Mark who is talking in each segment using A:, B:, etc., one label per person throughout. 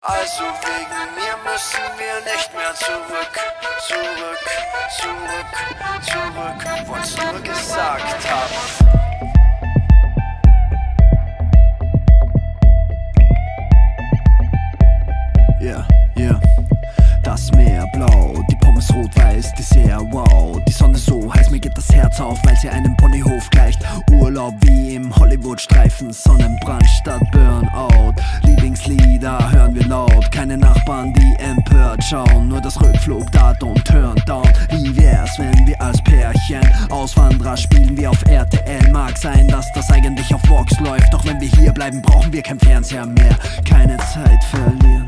A: Also wegen mir müssen wir nicht mehr zurück, zurück, zurück, zurück, wollt's nur gesagt haben.
B: Yeah, yeah. Das Meer blau, die Pommes rot-weiß, Dessert, wow. Die Sonne so heiß, mir geht das Herz auf, weil sie einem Ponyhof gleicht. Urlaub wie im Hollywood-Streifen, Sonnenbrand statt Burnout. Lieblingslieder Nachbarn, die empört schauen. Nur das Rückflugdatum turnt down. Wie wär's, wenn wir als Pärchen Auswanderer spielen wie auf RTL? Mag sein, dass das eigentlich auf Vox läuft, doch wenn wir hier bleiben, brauchen wir kein Fernseher mehr. Keine Zeit verlieren.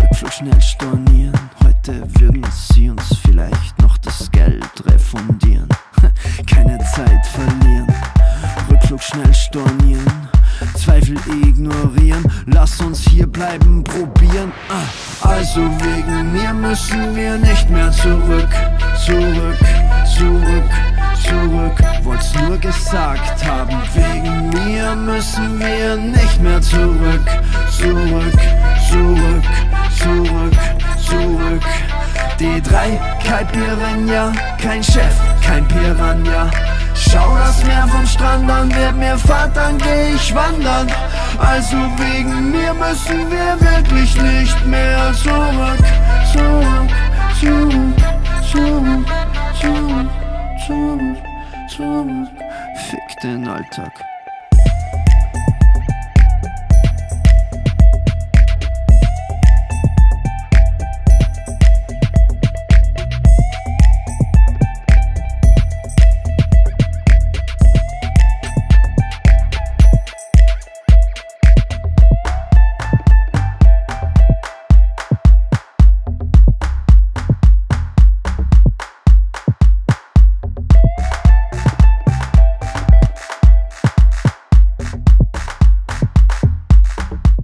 B: Rückflug schnell stornieren. Heute würden sie uns vielleicht noch das Geld refundieren. Keine Zeit verlieren. Rückflug schnell stornieren. Lass uns hier bleiben, probieren. Ah. Also wegen mir müssen wir nicht mehr zurück, zurück, zurück, zurück. Wollt's nur gesagt haben. Wegen mir müssen wir nicht mehr zurück, zurück, zurück, zurück, zurück. D3, kein Piranha, kein Chef, kein Piranha. Schau das Meer vom Strand an, wird mir dann geh ich wandern. Also wegen mir müssen wir wirklich nicht mehr zurück, zurück, zurück, zurück, zurück, zurück, zurück. Fick den Alltag.